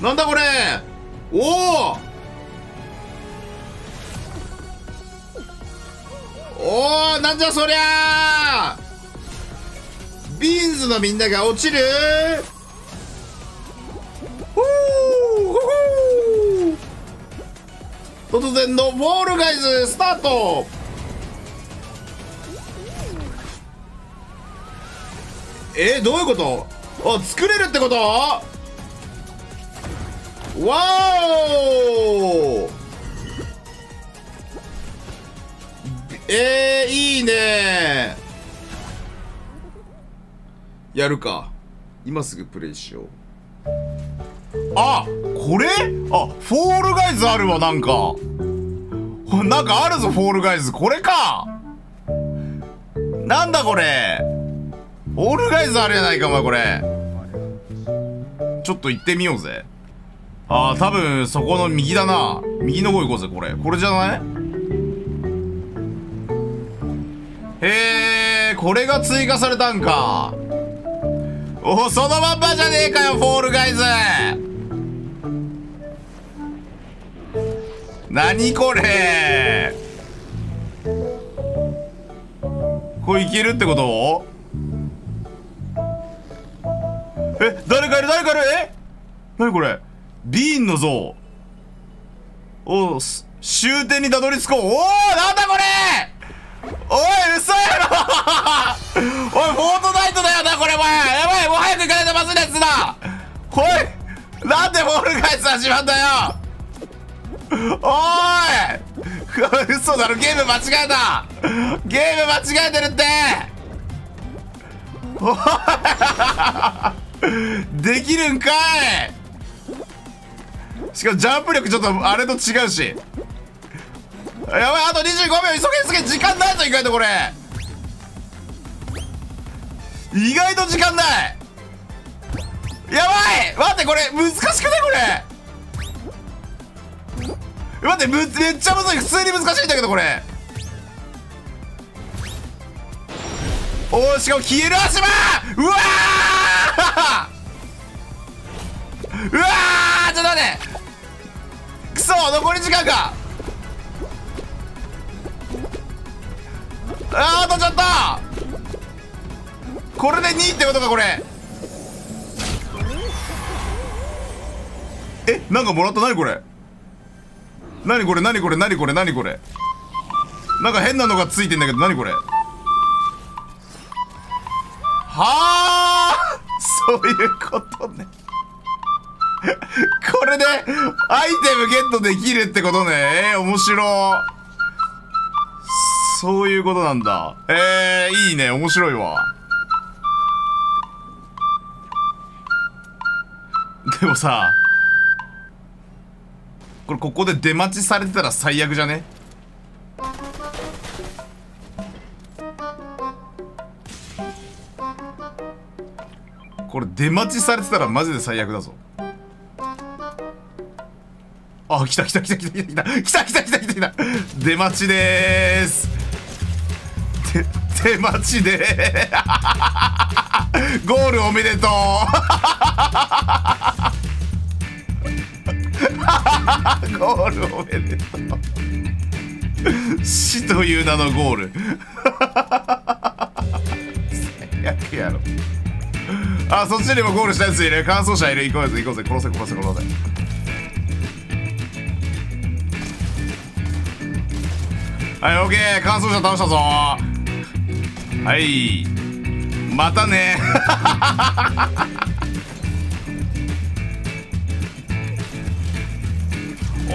なんだこれ？おお！おおなんじゃそりゃ！ビーンズのみんなが落ちる？ほほ突然のウォールガイズスタート！えー、どういうこと？あ作れるってこと？わおえー、いいね。やるか。今すぐプレイしよう。あこれ？あフォールガイズあるわなんか。なんかあるぞフォールガイズ。これか。なんだこれ？オールガイズあるやないかお前これ。ちょっと行ってみようぜ。ああ多分そこの右だな。右の方行こうぜこれ。これじゃない？へえこれが追加されたんか。おそのまんまじゃねえかよフォールガイズ。何これ。これいけるってこと？え誰かいる誰かいる？え？何これ？ビーンの像お終点にたどり着こう。おおなんだこれ。おい嘘やろ。おいフォートナイトだよなこれお前。やばいもう早く行かないとまずいやつだ。おいなんでフォールガイズ始まんだよ。おい嘘だろゲーム間違えた。ゲーム間違えてるって。おい。できるんかい。しかもジャンプ力ちょっとあれと違うし。やばいあと25秒。急げ急げ時間ないぞ意外とこれ。意外と時間ない。やばい！待ってこれ難しくないこれ。待ってめっちゃむずい。普通に難しいんだけどこれ。おおしかも消える足場。うわー！うわー！ちょっと待ってくそ残り時間か。あーあとちょっとこれで2ってことかこれ。えなんかもらった？何これ？何これ？何これ？何これ？何これ？なんか変なのがついてんだけど何これ？はあそういうことね。これでアイテムゲットできるってことね。えー、面白そういうことなんだ。えー、いいね。面白いわ。でもさこれここで出待ちされてたら最悪じゃね？これ出待ちされてたらマジで最悪だぞ。あ来た来た来た来た来た来た来た来た来た来た来た出待ちでーす出出待ちでーゴールおめでとうゴールおめでとう死という名のゴール最悪やろあそっちにもゴールしたやついる乾燥車いる行こうぜ行こうぜ殺せ殺せ殺せはいオッケー。乾燥車倒したぞはい。またね。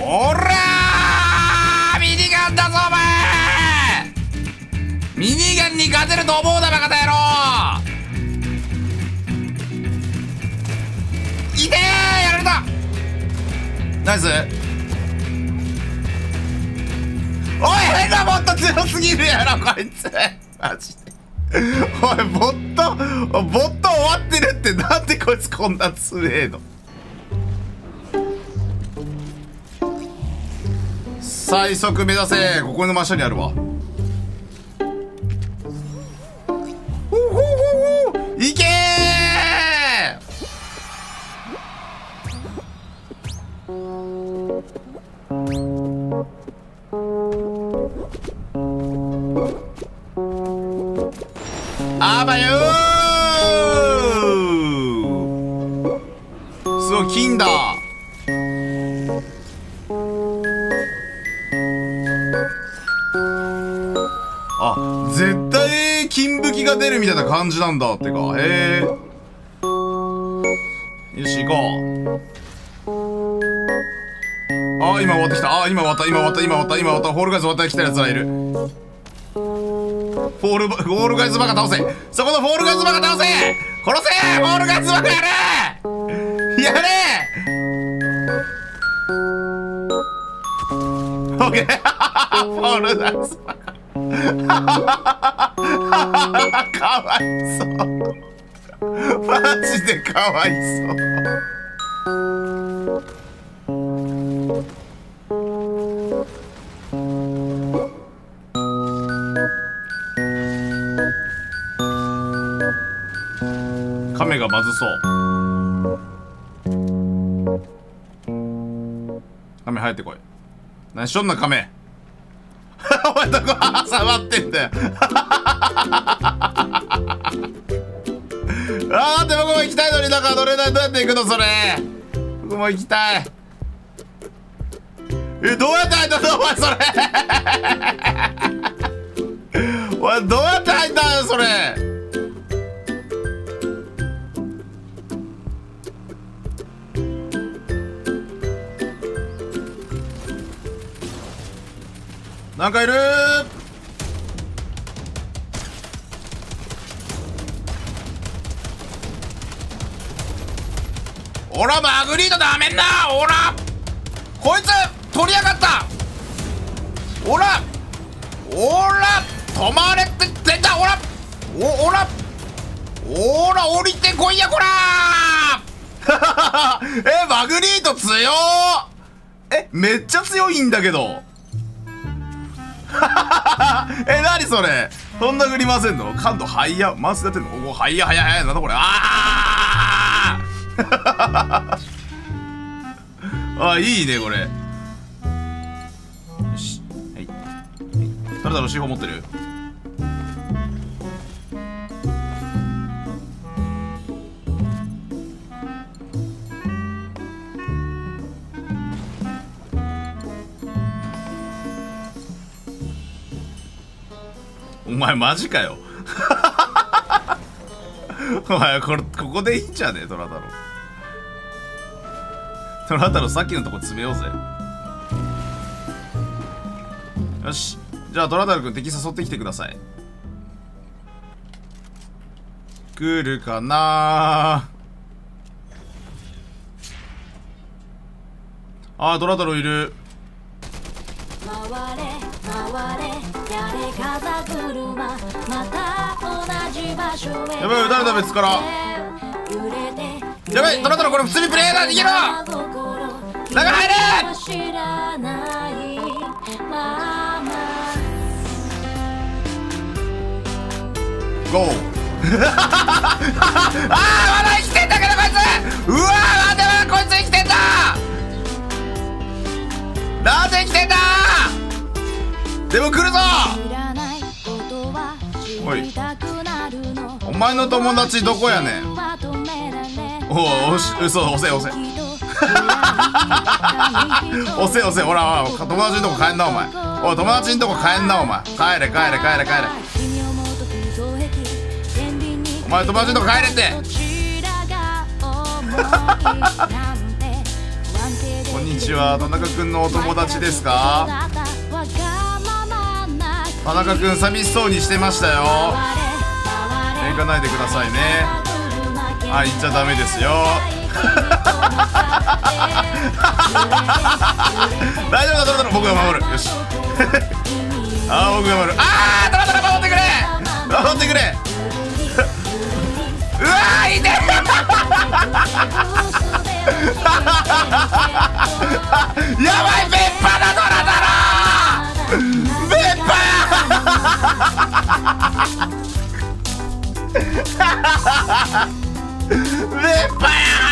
おらー！ミニガンだぞお前！ミニガンに勝てると思うなバカだ野郎！いてやられた！ナイス。おい変なボット強すぎるやろこいつ。マジで。おいボットボット終わってるってなんでこいつこんな強えの？最速目指せここの真下にあるわ。絶対金武器が出るみたいな感じなんだってか。へえ。よし行こう。あ今終わってきた。あ今終わった今終わった今終わった今終わった。フォールガイズ終わった来たやつらいる。フォールフォールガイズバカ倒せ。そこのフォールガイズバカ倒せ。殺せフォールガイズバカやれ。やれ。オッケー。フォールガイズバカ。かわいそう。マジでかわいそう。亀がまずそう。亀入ってこい。何しとんな亀。お前どこ触ってんだよ。あーって僕も行きたいのにだからどれだどうやって行くのそれ。僕も行きたい。えどうやって入ったのお前それ。お前どうやって入ったのそれ。なんかいるおらマグリートダメんな。おら。こいつ取りやがった。おら。おら止まれって言ってんだ。おら。おおら。おら降りてこいやこら。えマグリート強えめっちゃ強いんだけど。え、なにそれ？そんな振りませんの？感度ハイヤー、マウスやってんの？おハイヤーハイヤーハイヤーなんだこれ？あー！あ、いいね、これ。よし。はい。誰だろう、C4 持ってる？前マジかよ。お前これここでいいんじゃねえトラ太郎。トラ太郎さっきのとこ詰めようぜ。よし。じゃあトラ太郎君敵誘ってきてください。来るかな？あートラ太郎いる。回れ。やれ風車また同じ場所へ。やばい誰だ別から。やばいトラ太郎これ普通にプレイだ逃げろ。中入れ。ゴー。あーまだ生きてんだけどこいつ。うわー待て待てこいつ生きてんだ。なんで生きてんだでも来るぞ！知らないお前の友達どこやねん？まとめられおおし嘘押せ押せ。押せ押せ。ほらほら友達のとこ帰んなお前。おい友達のとこ帰んなお前。帰れ帰れ帰れ帰れ。お前友達のとこ帰れって。こ んにちは。田中君のお友達ですか？田中君寂しそうにしてましたよ。行かないでくださいね。あ行っちゃダメですよ。大丈夫だトラトラ僕が守る。よし。あー僕が守る。あートラトラ守ってくれ。守ってくれ。うわーい。てやばい派別派や